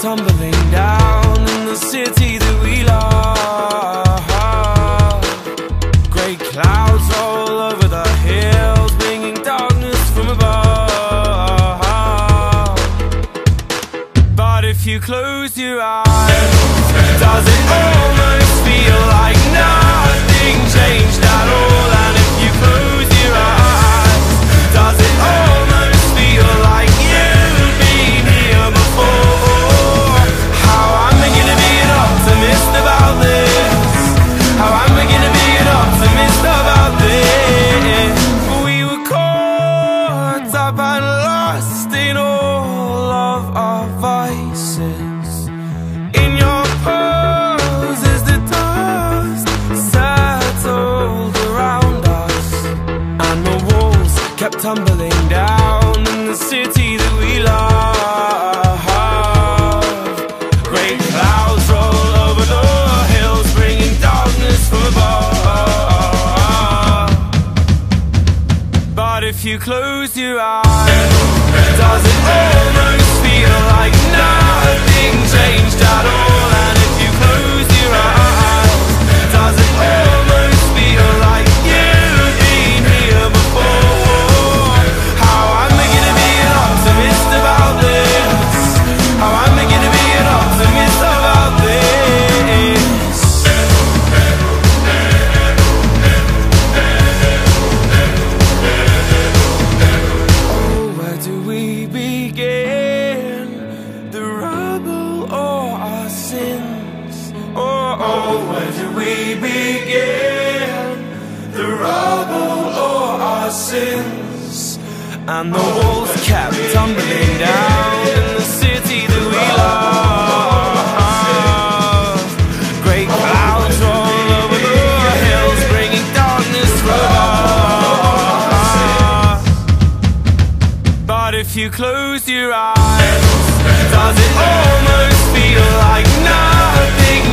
tumbling down in the city that we love. Great clouds all over the hills, bringing darkness from above. But if you close your eyes, does it almost and the walls kept tumbling down in the city that we love. Great clouds roll over the hills, bringing darkness from above. But if you close your eyes, Oh, where do we begin? The rubble or our sins? And the walls kept tumbling down in the city that we love. Great clouds roll over the hills, bringing darkness from. But if you close your eyes, does it almost feel like nothing